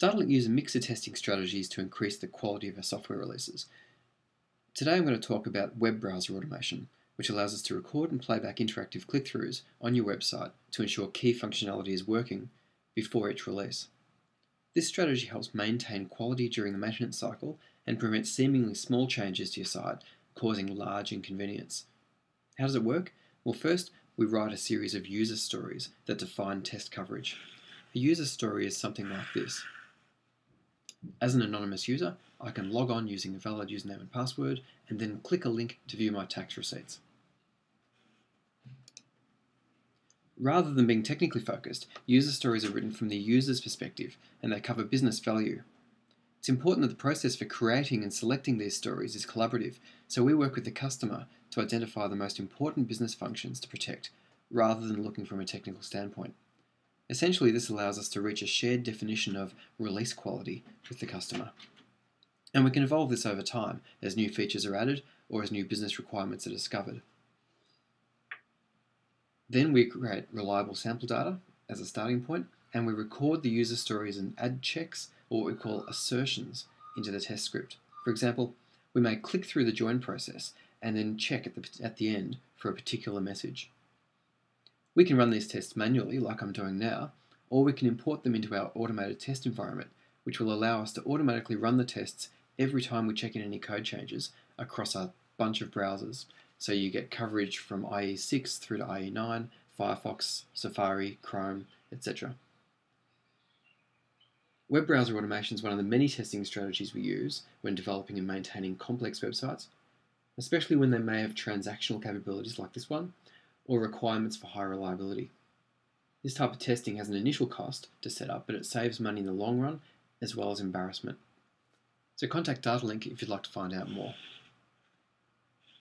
Datalink uses a mix of testing strategies to increase the quality of our software releases. Today I'm going to talk about web browser automation, which allows us to record and play back interactive click-throughs on your website to ensure key functionality is working before each release. This strategy helps maintain quality during the maintenance cycle and prevents seemingly small changes to your site causing large inconvenience. How does it work? Well, first, we write a series of user stories that define test coverage. A user story is something like this. As an anonymous user, I can log on using a valid username and password and then click a link to view my tax receipts. Rather than being technically focused, user stories are written from the user's perspective and they cover business value. It's important that the process for creating and selecting these stories is collaborative, so we work with the customer to identify the most important business functions to protect, rather than looking from a technical standpoint. Essentially, this allows us to reach a shared definition of release quality with the customer. And we can evolve this over time as new features are added or as new business requirements are discovered. Then we create reliable sample data as a starting point, and we record the user stories and add checks, or what we call assertions, into the test script. For example, we may click through the join process and then check at the, at the end for a particular message. We can run these tests manually, like I'm doing now, or we can import them into our automated test environment, which will allow us to automatically run the tests every time we check in any code changes across a bunch of browsers. So you get coverage from IE6 through to IE9, Firefox, Safari, Chrome, etc. Web browser automation is one of the many testing strategies we use when developing and maintaining complex websites, especially when they may have transactional capabilities like this one, or requirements for high reliability. This type of testing has an initial cost to set up, but it saves money in the long run as well as embarrassment. So contact Datalink if you'd like to find out more.